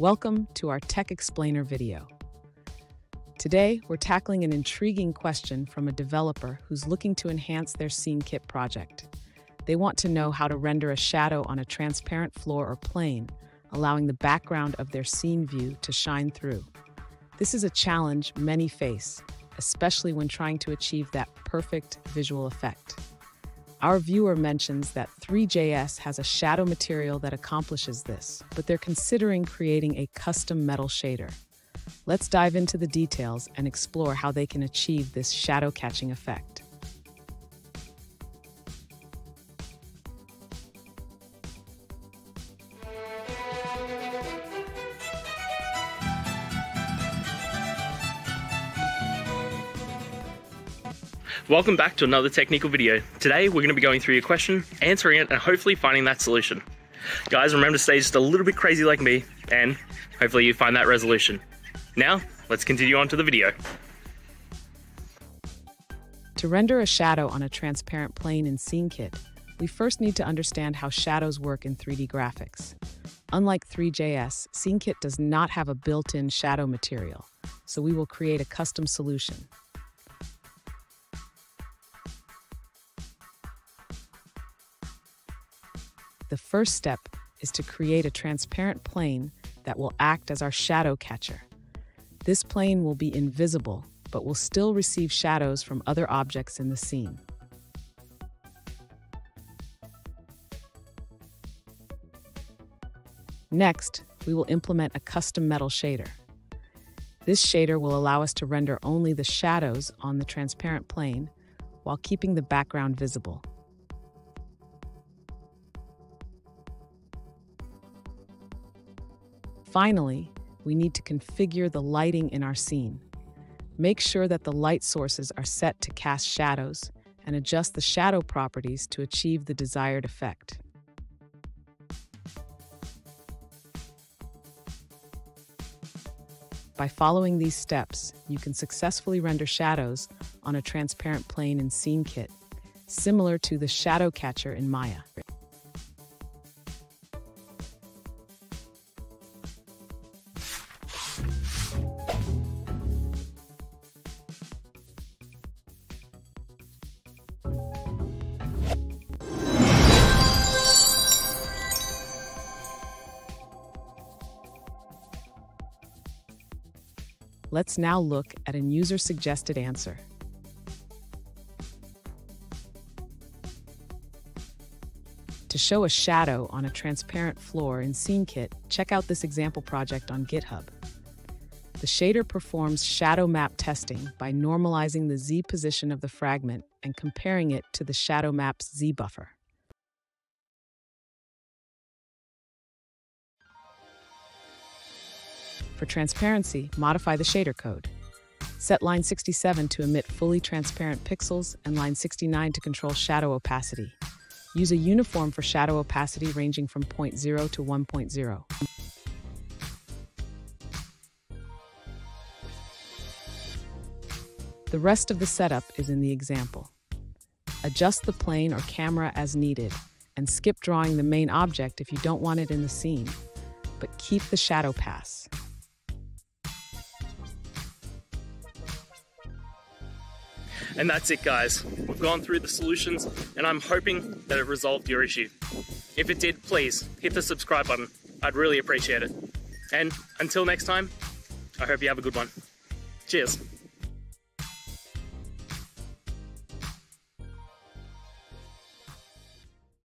Welcome to our Tech Explainer video. Today, we're tackling an intriguing question from a developer who's looking to enhance their SceneKit project. They want to know how to render a shadow on a transparent floor or plane, allowing the background of their scene view to shine through. This is a challenge many face, especially when trying to achieve that perfect visual effect. Our viewer mentions that Three.js has a shadow material that accomplishes this, but they're considering creating a custom metal shader. Let's dive into the details and explore how they can achieve this shadow catching effect. Welcome back to another technical video. Today we're going to be going through your question, answering it, and hopefully finding that solution. Guys, remember to stay just a little bit crazy like me, and hopefully you find that resolution. Now, let's continue on to the video. To render a shadow on a transparent plane in SceneKit, we first need to understand how shadows work in 3D graphics. Unlike Three.js, SceneKit does not have a built-in shadow material, so we will create a custom solution. The first step is to create a transparent plane that will act as our shadow catcher. This plane will be invisible, but will still receive shadows from other objects in the scene. Next, we will implement a custom metal shader. This shader will allow us to render only the shadows on the transparent plane while keeping the background visible. Finally, we need to configure the lighting in our scene. Make sure that the light sources are set to cast shadows and adjust the shadow properties to achieve the desired effect. By following these steps, you can successfully render shadows on a transparent plane in SceneKit, similar to the shadow catcher in Maya. Let's now look at a user-suggested answer. To show a shadow on a transparent floor in SceneKit, check out this example project on GitHub. The shader performs shadow map testing by normalizing the Z position of the fragment and comparing it to the shadow map's Z buffer. For transparency, modify the shader code. Set line 67 to emit fully transparent pixels and line 69 to control shadow opacity. Use a uniform for shadow opacity ranging from 0.0 to 1.0. The rest of the setup is in the example. Adjust the plane or camera as needed, and skip drawing the main object if you don't want it in the scene, but keep the shadow pass. And that's it guys. We've gone through the solutions and I'm hoping that it resolved your issue. If it did, please hit the subscribe button. I'd really appreciate it. And until next time, I hope you have a good one. Cheers.